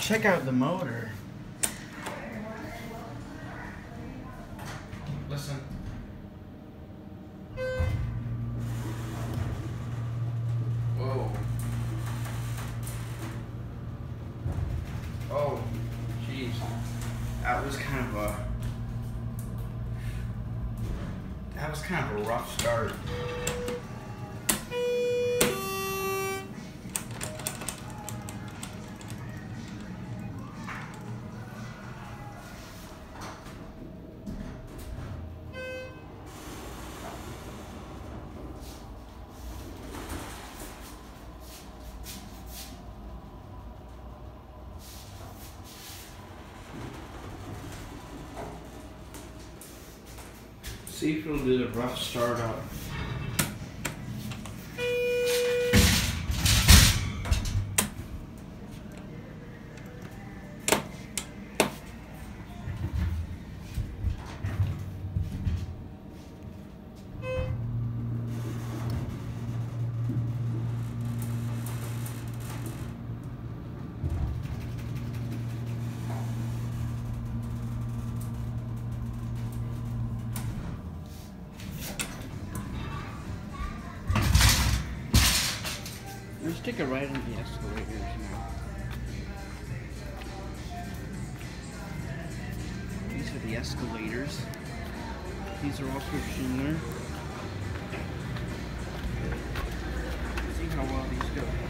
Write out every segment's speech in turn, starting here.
check out the motor. Listen. Whoa. Oh, jeez. That was kind of a. That was kind of a rough start. Seafield did a rough start up. Let's take a ride on the escalators now. These are the escalators. These are all Schindler. See how well these go.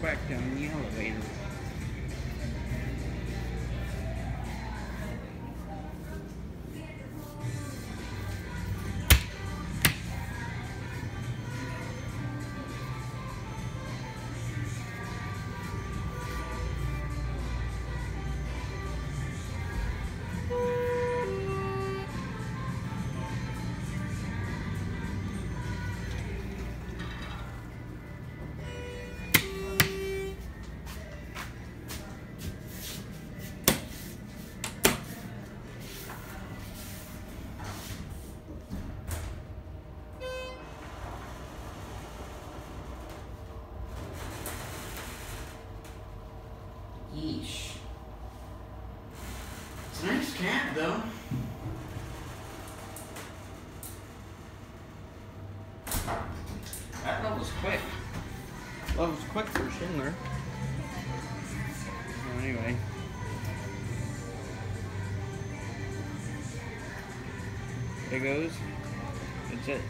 back down the elevator. Though. That one was quick. Well, it was quick for Schindler. Well, anyway. There goes. That's it.